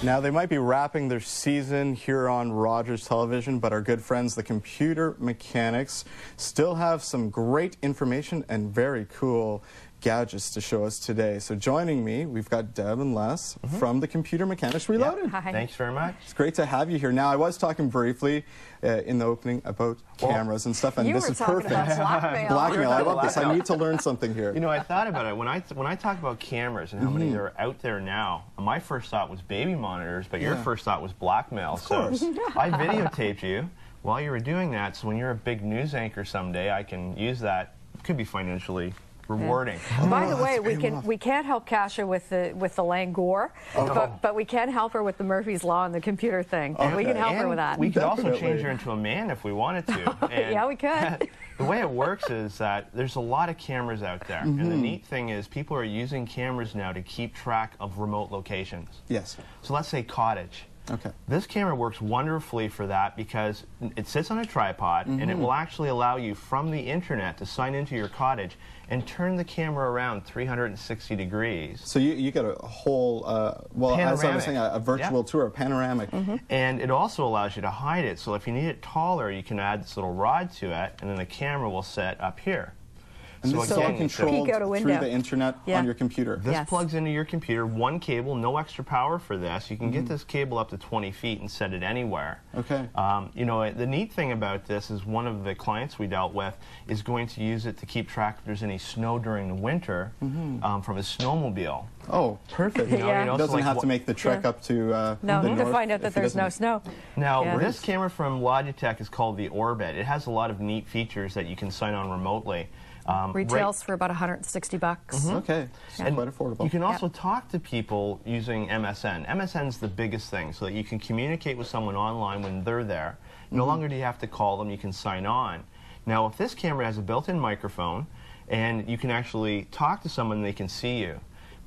Now, they might be wrapping their season here on Rogers Television, but our good friends, the computer mechanics, still have some great information and very cool gadgets to show us today. So joining me, we've got Deb and Les Mm-hmm. from the Computer Mechanics Reloaded. Hi. Thanks very much. It's great to have you here. Now, I was talking briefly uh, in the opening about cameras and stuff, and this is perfect. about blackmail. Blackmail, I love this. I need to learn something here. You know, I thought about it when I when I talk about cameras and how Mm-hmm. many there are out there now. My first thought was baby monitors, but your Yeah. first thought was blackmail. Of course. So I videotaped you while you were doing that. So when you're a big news anchor someday, I can use that. It could be financially rewarding. By the Oh, way, we can off. we can't help Kasha with the with the Langor, but but we can help her with the Murphy's Law and the computer thing. We can help her with that. We could also change her into a man if we wanted to. And Yeah, we could. the way it works is that there's a lot of cameras out there. And the Mm-hmm. neat thing is people are using cameras now to keep track of remote locations. Yes. So let's say cottage. Okay. This camera works wonderfully for that because it sits on a tripod and Mm-hmm. it will actually allow you from the internet to sign into your cottage and turn the camera around 360 degrees. So you, you get a whole, uh, well, as I was saying, a, a virtual Yeah. tour, a panoramic. And it also allows you to hide it. So if you need it taller, you can add this little rod to it, and then the camera will set up here. And this is all again, you- controlled out a through the internet Yeah. on your computer. This Yes. plugs into your computer, one cable, no extra power for this. You can Mm-hmm. get this cable up to 20 feet and set it anywhere. Okay. Um, you know, the neat thing about this is one of the clients we dealt with is going to use it to keep track if there's any snow during the winter Mm-hmm. um, from his snowmobile. Oh, perfect. You know, Yeah. you Doesn't like have to make the trek Yeah. up to uh, no, the to north find out that there's no snow. Now, Yeah. this camera from Logitech is called the Orbit. It has a lot of neat features that you can sign on remotely. Um, right- Retails for about 160 bucks. Okay, so And quite affordable. You can also talk to people using MSN. MSN's the biggest thing, so that you can communicate with someone online when they're there. No Mm-hmm. longer do you have to call them, you can sign on. Now, if this camera has a built-in microphone, and you can actually talk to someone, they can see you.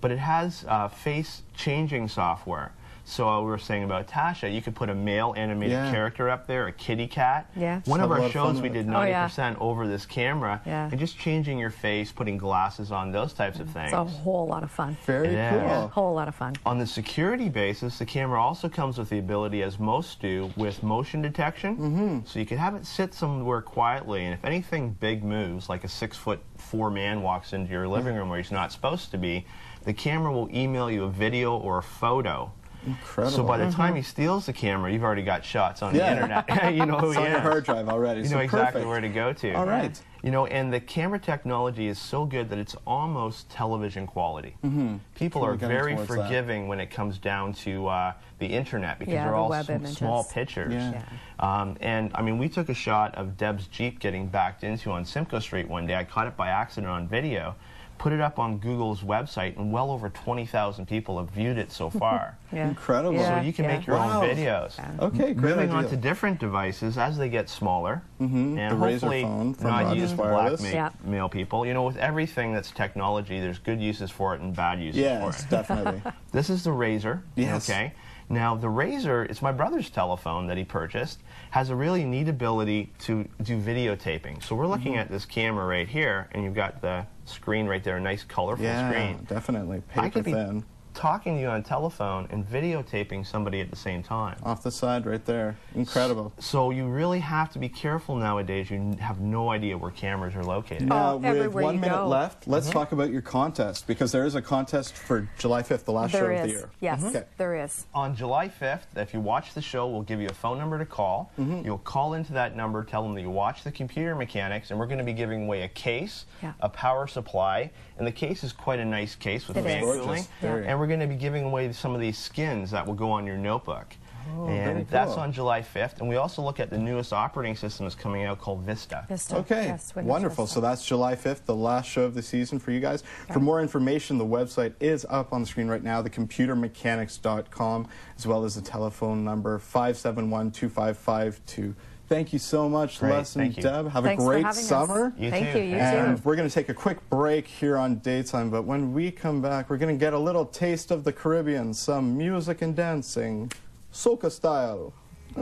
But it has uh, face-changing software. So uh, we were saying about Tasha, you could put a male animated Yeah. character up there, a kitty cat. Yeah. One of a lot our of shows, we with it. did Oh, yeah. 90% over this camera, Yeah. and just changing your face, putting glasses on, those types of things. It's a whole lot of fun. Very Yeah. cool. A whole lot of fun. On the security basis, the camera also comes with the ability, as most do, with motion detection. Mm-hmm. So you can have it sit somewhere quietly, and if anything big moves, like a six foot four man walks into your living room where he's not supposed to be, the camera will email you a video or a photo. Incredible. So by the time he steals the camera, you've already got shots on Yeah. the internet. you know who it's he on your is. hard drive already. You so know exactly perfect. where to go to. All right. You know, and the camera technology is so good that it's almost television quality. Mm-hmm. People We're very towards that. forgiving when it comes down to uh, the internet because Yeah, they're the all web images. small pictures. Yeah. Um, and I mean, we took a shot of Deb's Jeep getting backed into on Simcoe Street one day. I caught it by accident on video, put it up on Google's website, and well over 20,000 people have viewed it so far. Yeah. Incredible. Yeah, So you can yeah. make your Wow. own videos. Okay, great Moving on to different devices as they get smaller, and The hopefully phone from not Rogers used to Wireless. blackmail Yeah. mail people. You know, with everything that's technology, there's good uses for it and bad uses Yes, for it. Yes, definitely. This is the RAZR. Yes. Okay. Now the RAZR, it's my brother's telephone that he purchased, has a really neat ability to do videotaping. So we're looking Mm-hmm. at this camera right here, and you've got the screen right there, a nice colorful yeah, screen. definitely. I Paper could be thin. Talking to you on telephone and videotaping somebody at the same time. Off the side right there. Incredible. So you really have to be careful nowadays. You n- have no idea where cameras are located. Now, Oh, with everywhere one minute go. left, let's Mm-hmm. talk about your contest because there is a contest for July 5th, the last There show of the year. Yes, Okay. there is. On July 5th, if you watch the show, we'll give you a phone number to call. Mm-hmm. You'll call into that number, tell them that you watch the computer mechanics, and we're going to be giving away a case, Yeah. a power supply, and the case is quite a nice case with It fan is. cooling. Gorgeous. Very. And we're going to be giving away some of these skins that will go on your notebook. Oh, very and that's on July 5th. And we also look at the newest operating system that's coming out called Vista. Vista. Okay, Yes, wonderful. Vista. So that's July 5th, the last show of the season for you guys. For more information, the website is up on the screen right now, thecomputermechanics.com, as well as the telephone number 571-2552. Thank you so much, Great, Les and thank. Deb. Have Thanks a for great us. summer. You Thank too. you. You And too. we're going to take a quick break here on Daytime, but when we come back, we're going to get a little taste of the Caribbean, some music and dancing, soca style.